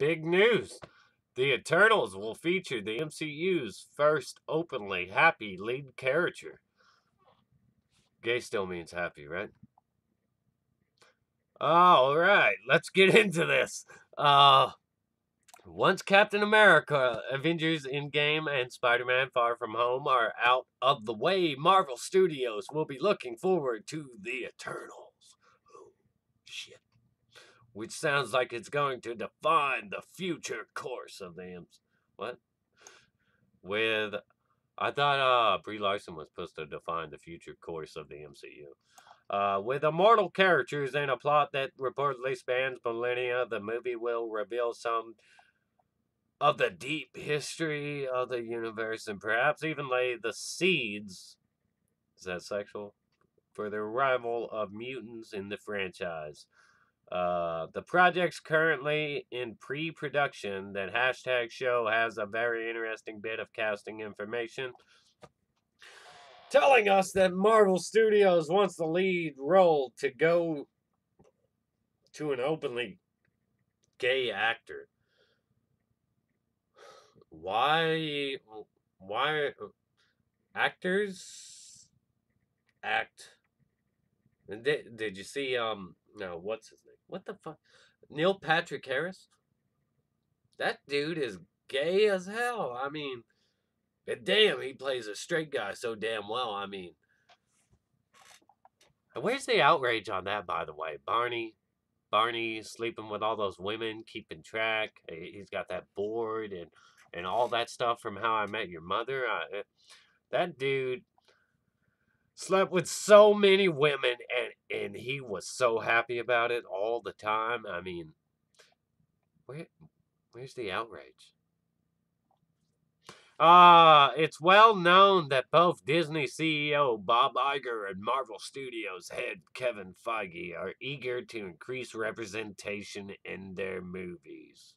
big news. The Eternals will feature the MCU's first openly happy lead character. Gay still means happy, right? All right, let's get into this. Uh, once Captain America, Avengers Endgame, and Spider Man Far From Home are out of the way, Marvel Studios will be looking forward to The Eternals. Oh, shit. Which sounds like it's going to define the future course of the MC. What? With. I thought uh, Brie Larson was supposed to define the future course of the MCU. Uh, with immortal characters and a plot that reportedly spans millennia, the movie will reveal some of the deep history of the universe and perhaps even lay the seeds is that sexual for the arrival of mutants in the franchise uh, the project's currently in pre-production that hashtag show has a very interesting bit of casting information telling us that marvel studios wants the lead role to go to an openly gay actor. Why why actors act did, did you see um no what's his name? What the fuck? Neil patrick harris? That dude is gay as hell. I mean damn he plays a straight guy so damn well i mean. Where's the outrage on that by the way? Barney barney sleeping with all those women keeping track. He's got that board and and all that stuff from How I Met Your Mother. I, eh, that dude slept with so many women and and he was so happy about it all the time. I mean, where where's the outrage? Ah, uh, it's well known that both Disney CEO Bob Iger and Marvel Studios head Kevin Feige are eager to increase representation in their movies.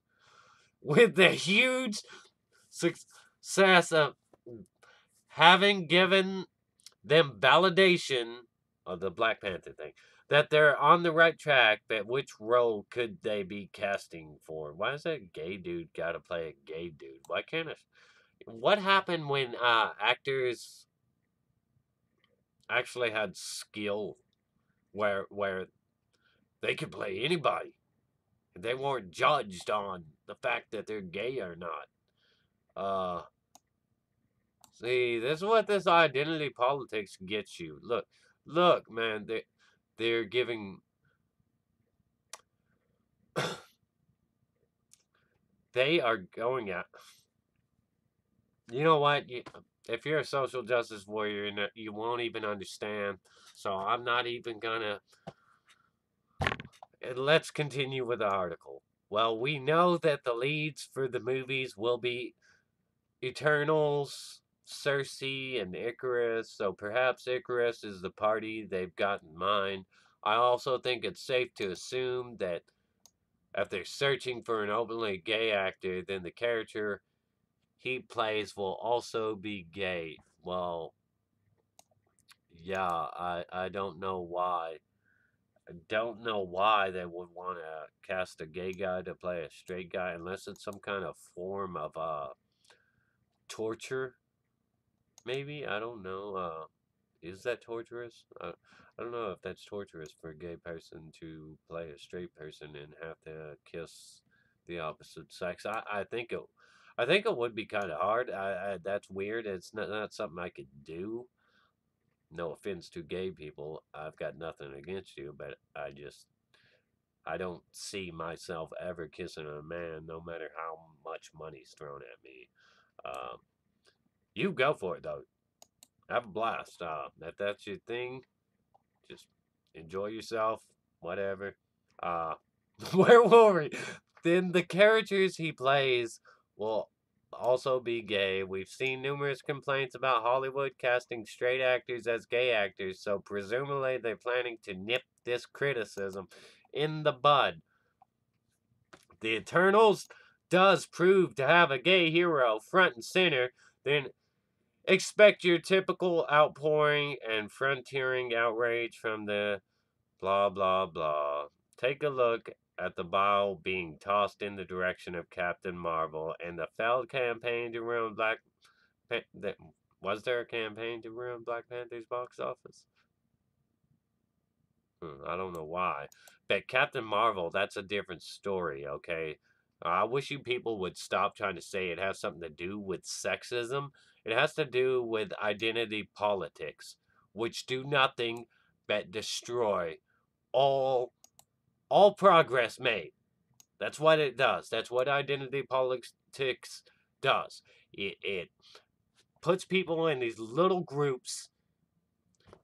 With the huge success of having given them validation of the Black Panther thing that they're on the right track, but which role could they be casting for? Why is that gay dude got to play a gay dude? Why can't it? What happened when uh, actors actually had skill where where they could play anybody? They weren't judged on the fact that they're gay or not. Uh, see, this is what this identity politics gets you. Look, look, man, they they're giving. they are going at. You know what? You, if you're a social justice warrior, you won't even understand. So I'm not even gonna. And Let's continue with the article. Well, we know that the leads for the movies will be Eternals, Sersi, and Ikaris, so perhaps Ikaris is the party they've got in mind. I also think it's safe to assume that if they're searching for an openly gay actor, then the character he plays will also be gay. Well, yeah, I, I don't know why. I don't know why they would want to cast a gay guy to play a straight guy unless it's some kind of form of uh torture. Maybe I don't know. Uh, is that torturous? Uh, I don't know if that's torturous for a gay person to play a straight person and have to kiss the opposite sex. I, I think it, I think it would be kind of hard. I, I, that's weird. It's not not something I could do. No offense to gay people. I've got nothing against you, but I just I don't see myself ever kissing a man, no matter how much money's thrown at me. Um, you go for it though. Have a blast. Uh, if that's your thing, just enjoy yourself. Whatever. Uh, where were we? Then the characters he plays will also be gay. We've seen numerous complaints about Hollywood casting straight actors as gay actors, so presumably they're planning to nip this criticism in the bud. The Eternals does prove to have a gay hero front and center, then expect your typical outpouring and frontiering outrage from the blah blah blah. Take a look at the ball being tossed in the direction of Captain Marvel and the failed campaign to ruin Black that was there a campaign to ruin Black Panther's box office? Hmm, I don't know why. But Captain Marvel, that's a different story, okay? I wish you people would stop trying to say it has something to do with sexism. It has to do with identity politics, which do nothing but destroy all all progress made. That's what it does. That's what identity politics does. It, it puts people in these little groups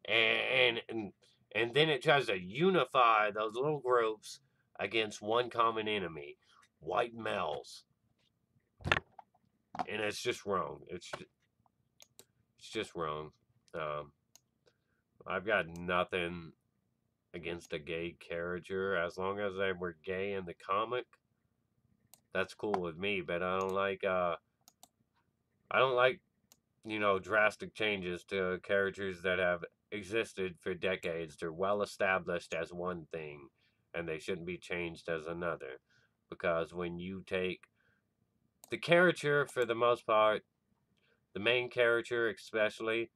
and, and and then it tries to unify those little groups against one common enemy white males and it's just wrong it's it's just wrong. Um, i've got nothing against a gay character as long as they were gay in the comic that's cool with me but i don't like uh i don't like you know drastic changes to characters that have existed for decades. They're well established as one thing and they shouldn't be changed as another because when you take the character for the most part the main character especially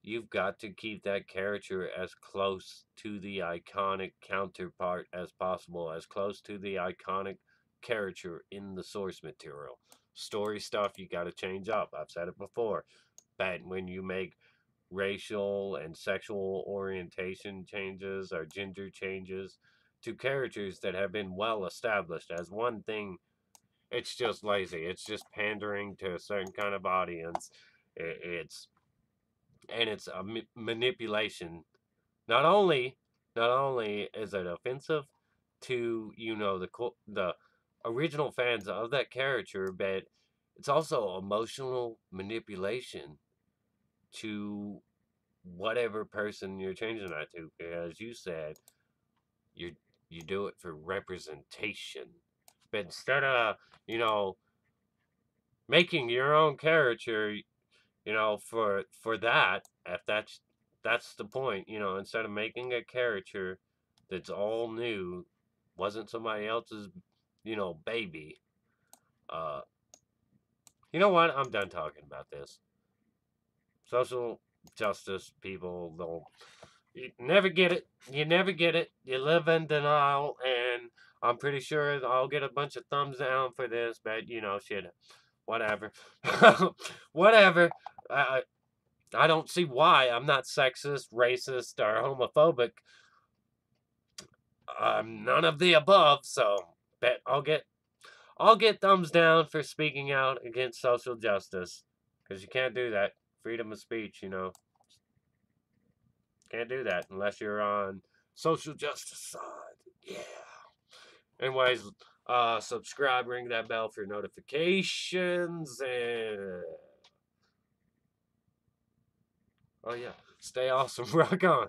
you've got to keep that character as close to the iconic counterpart as possible, as close to the iconic character in the source material. Story stuff you got to change up. I've said it before. But when you make racial and sexual orientation changes or gender changes to characters that have been well established as one thing, it's just lazy. It's just pandering to a certain kind of audience. It's and it's a ma- manipulation. Not only, not only is it offensive to you know the the original fans of that character, but it's also emotional manipulation to whatever person you're changing that to. As you said, you you do it for representation, instead of you know making your own character you know, for for that, if that's that's the point, you know, instead of making a character that's all new, wasn't somebody else's, you know, baby. Uh, you know what? I'm done talking about this. Social justice people, they'll you never get it. You never get it. You live in denial, and I'm pretty sure I'll get a bunch of thumbs down for this, but you know, shit, whatever, whatever. I, I don't see why I'm not sexist, racist, or homophobic. I'm none of the above, so bet I'll get I'll get thumbs down for speaking out against social justice. Because you can't do that. Freedom of speech, you know. Can't do that unless you're on social justice side. Yeah. Anyways, uh subscribe, ring that bell for notifications and Oh yeah. Stay awesome. Rock on.